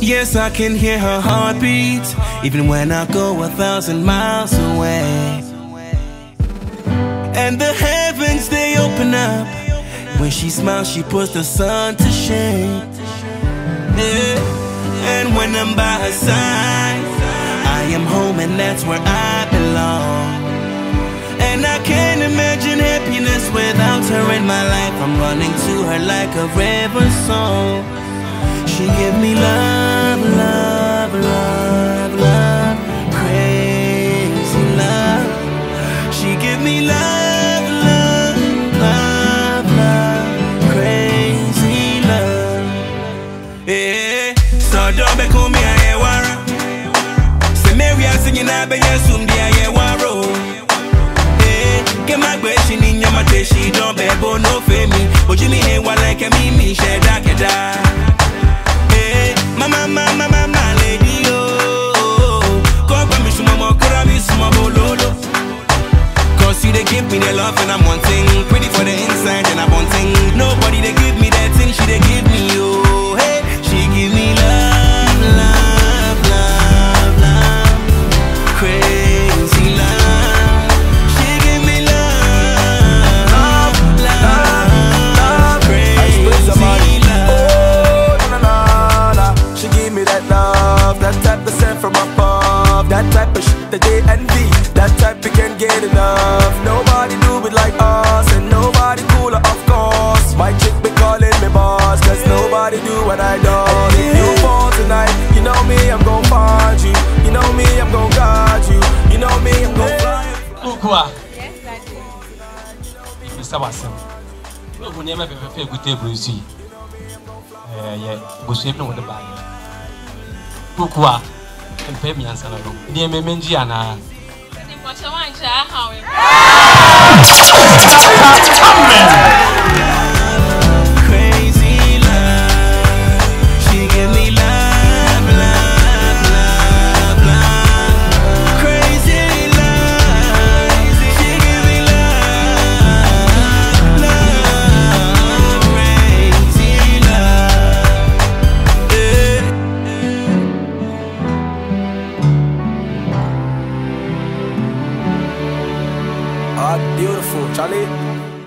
Yes, I can hear her heartbeat, even when I go a thousand miles away. And the heavens they open up. When she smiles, she puts the sun to shame. Yeah. And when I'm by her side, I am home, and that's where I belong. And I can't imagine happiness without her in my life. I'm running to her like a river song. Yeah, so don't be call me a wara. Say Mary, I singing I be yesum di a waro. Eh, get my question in your mate, she don't be bo no fe me. But you me hey, what like a me, me, share that keda. Eh, mama, mama, mama, lady, oh. Come for me, sumo, kura mi, sumo, bololo. Cause you they give me the love and I'm wanting Pretty for the inside and I'm wanting Nobody they give me that type of shit that they envy, that type you can't get enough. Nobody do it like us, and nobody cooler, of course. My chick be calling me boss, cause nobody do what I do. If you fall tonight, you know me, I'm gon' find you. You know me, I'm gon' guide you. You know me, I'm gon' fly. Kukua. Mr. Wasem. Look, nneɛma fɛfɛɛfɛ egu table so yi. Ɛɛ yɛ busua bi na wɔde baa yɛ. Kukua. mpɛ mmiɛnsa na no deɛ mmɛmɛ ngye anaa Amen. beautiful, Charlie.